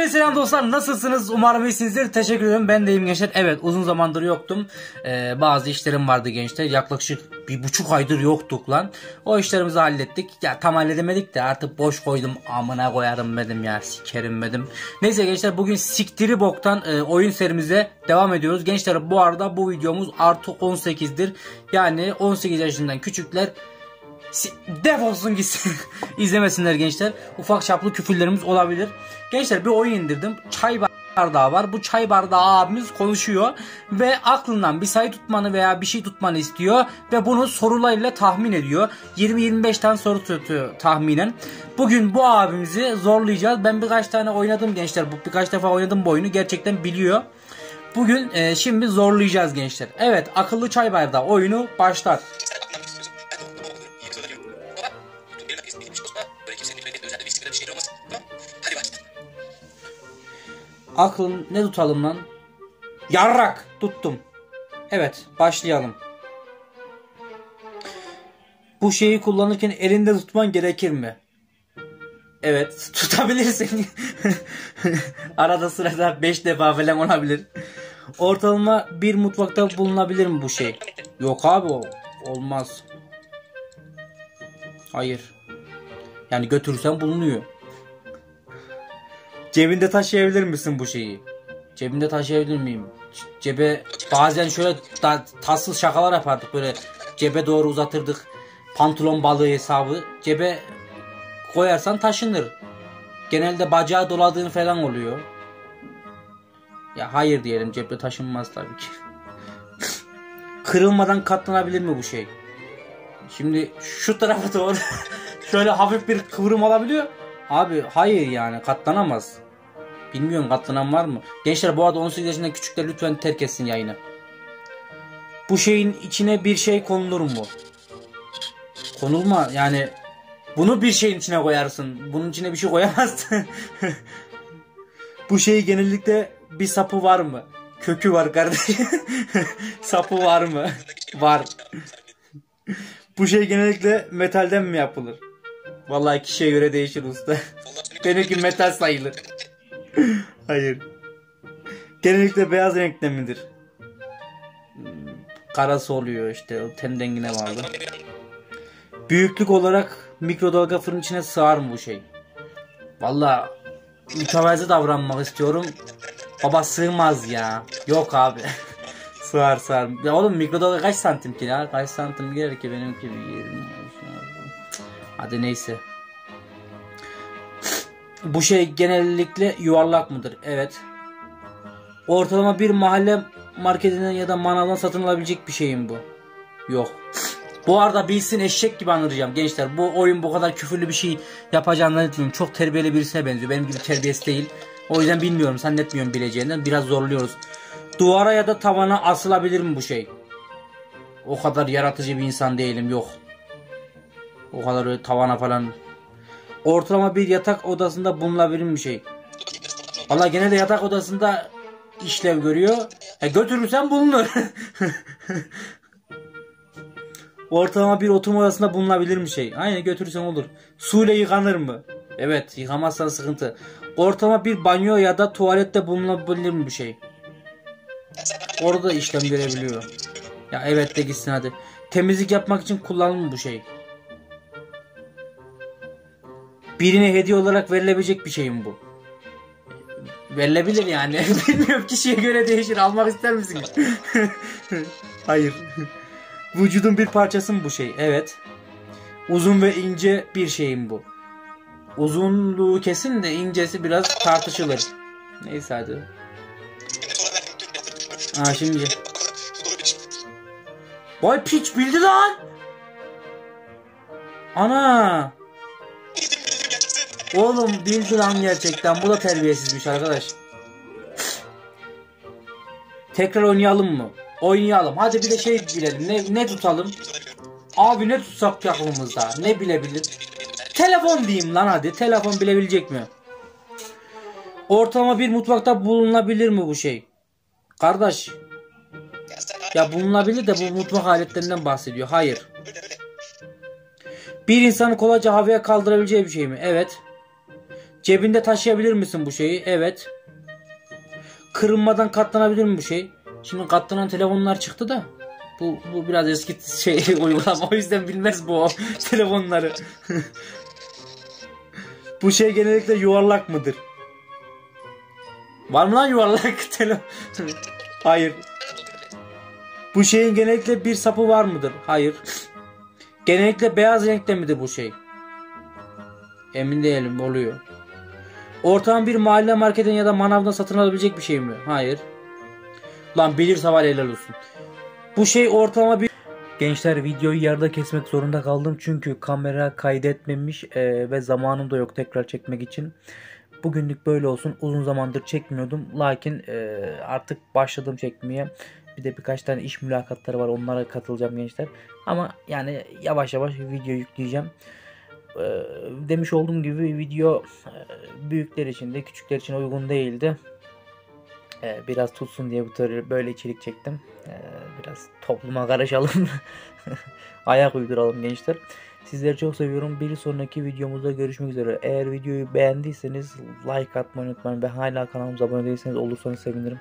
Hepinize selam dostlar. Nasılsınız? Umarım iyisinizdir. Teşekkür ederim. Ben deyim gençler. Evet uzun zamandır yoktum. Ee, bazı işlerim vardı gençler. Yaklaşık bir buçuk aydır yoktuk lan. O işlerimizi hallettik. Ya tam halledemedik de artık boş koydum. Amına koyarım dedim ya. Sikerim dedim. Neyse gençler bugün siktiri boktan e, oyun serimize devam ediyoruz. Gençler bu arada bu videomuz artı 18'dir. Yani 18 yaşından küçükler Si- Defolsun gitsin. İzlemesinler gençler. Ufak çaplı küfürlerimiz olabilir. Gençler bir oyun indirdim. Çay bardağı var. Bu çay bardağı abimiz konuşuyor. Ve aklından bir sayı tutmanı veya bir şey tutmanı istiyor. Ve bunu sorularıyla tahmin ediyor. 20-25 tane soru tutuyor tahminen. Bugün bu abimizi zorlayacağız. Ben birkaç tane oynadım gençler. Birkaç defa oynadım bu oyunu. Gerçekten biliyor. Bugün e, şimdi zorlayacağız gençler. Evet akıllı çay bardağı oyunu başlar. Aklın ne tutalım lan? Yarrak tuttum. Evet başlayalım. Bu şeyi kullanırken elinde tutman gerekir mi? Evet tutabilirsin. Arada sırada 5 defa falan olabilir. Ortalama bir mutfakta bulunabilir mi bu şey? Yok abi o olmaz. Hayır. Yani götürürsen bulunuyor. Cebinde taşıyabilir misin bu şeyi? Cebinde taşıyabilir miyim? Cebe bazen şöyle da, tatsız şakalar yapardık böyle cebe doğru uzatırdık. Pantolon balığı hesabı. Cebe koyarsan taşınır. Genelde bacağı doladığın falan oluyor. Ya hayır diyelim cepte taşınmaz tabii ki. Kırılmadan katlanabilir mi bu şey? Şimdi şu tarafa doğru şöyle hafif bir kıvrım olabiliyor. Abi hayır yani katlanamaz. Bilmiyorum katlanan var mı? Gençler bu arada 18 yaşından küçükler lütfen terk etsin yayını. Bu şeyin içine bir şey konulur mu? Konulma yani bunu bir şeyin içine koyarsın. Bunun içine bir şey koyamazsın. bu şey genellikle bir sapı var mı? Kökü var kardeşim. sapı var mı? var. bu şey genellikle metalden mi yapılır? Vallahi kişiye göre değişir usta. Benimki metal sayılır. Hayır. Genellikle beyaz renkte midir? Hmm, Karası oluyor işte. O ten rengine bağlı. Büyüklük olarak mikrodalga fırın içine sığar mı bu şey? Vallahi mütevazi davranmak istiyorum. Baba sığmaz ya. Yok abi. sığar sığar. Ya oğlum mikrodalga kaç santim ki ya? Kaç santim girer ki benimki bir yerim. Hadi neyse. Bu şey genellikle yuvarlak mıdır? Evet. Ortalama bir mahalle marketinden ya da manavdan satın alabilecek bir şeyim bu. Yok. Bu arada bilsin eşek gibi anıracağım gençler. Bu oyun bu kadar küfürlü bir şey yapacağını zannetmiyorum. Çok terbiyeli birisine benziyor. Benim gibi terbiyesi değil. O yüzden bilmiyorum zannetmiyorum bileceğinden. Biraz zorluyoruz. Duvara ya da tavana asılabilir mi bu şey? O kadar yaratıcı bir insan değilim yok. O kadar öyle tavana falan. Ortalama bir yatak odasında bulunabilir bir şey? Valla gene de yatak odasında işlev görüyor. E götürürsen bulunur. Ortalama bir oturma odasında bulunabilir mi şey? Aynen götürürsen olur. Suyla yıkanır mı? Evet yıkamazsan sıkıntı. Ortalama bir banyo ya da tuvalette bulunabilir mi bir şey? Orada da işlem görebiliyor. Ya evet de gitsin hadi. Temizlik yapmak için kullanılır mı bu şey? Birine hediye olarak verilebilecek bir şey mi bu? Verilebilir yani. Bilmiyorum kişiye göre değişir. Almak ister misin? Hayır. Vücudun bir parçası mı bu şey? Evet. Uzun ve ince bir şeyim bu. Uzunluğu kesin de incesi biraz tartışılır. Neyse hadi. Ha şimdi. Vay piç bildi lan. Ana. Oğlum bildi lan gerçekten. Bu da terbiyesizmiş arkadaş. Tekrar oynayalım mı? Oynayalım. Hadi bir de şey bilelim. Ne, ne tutalım? Abi ne tutsak ki? Ne bilebilir? Telefon diyeyim lan hadi. Telefon bilebilecek mi? Ortalama bir mutfakta bulunabilir mi bu şey? Kardeş. Ya bulunabilir de bu mutfak aletlerinden bahsediyor. Hayır. Bir insanı kolayca havaya kaldırabileceği bir şey mi? Evet. Cebinde taşıyabilir misin bu şeyi? Evet. Kırılmadan katlanabilir mi bu şey? Şimdi katlanan telefonlar çıktı da. Bu, bu biraz eski şey uygulama o yüzden bilmez bu telefonları. bu şey genellikle yuvarlak mıdır? Var mı lan yuvarlak telefon? Hayır. Bu şeyin genellikle bir sapı var mıdır? Hayır. Genellikle beyaz renkte midir bu şey? Emin değilim oluyor. Ortam bir mahalle marketin ya da manavdan satın alabilecek bir şey mi? Hayır. Lan bilirse var helal olsun. Bu şey ortalama bir... Gençler videoyu yarıda kesmek zorunda kaldım çünkü kamera kaydetmemiş e, ve zamanım da yok tekrar çekmek için. Bugünlük böyle olsun. Uzun zamandır çekmiyordum. Lakin e, artık başladım çekmeye. Bir de birkaç tane iş mülakatları var. Onlara katılacağım gençler. Ama yani yavaş yavaş video yükleyeceğim. E, demiş olduğum gibi video e, büyükler için de küçükler için uygun değildi. E, biraz tutsun diye bu tür böyle içerik çektim. E, biraz topluma karışalım. Ayak uyduralım gençler. Sizleri çok seviyorum. Bir sonraki videomuzda görüşmek üzere. Eğer videoyu beğendiyseniz like atmayı unutmayın ve hala kanalımıza abone değilseniz olursanız sevinirim.